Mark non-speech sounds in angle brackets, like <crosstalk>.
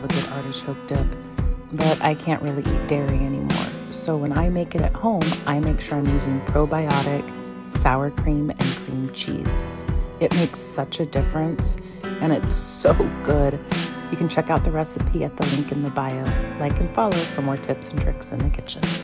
love a good artichoke dip, but I can't really eat dairy anymore. So when I make it at home, I make sure I'm using probiotic, sour cream, and cream cheese. It makes such a difference and it's <laughs> so good. You can check out the recipe at the link in the bio. Like and follow for more tips and tricks in the kitchen.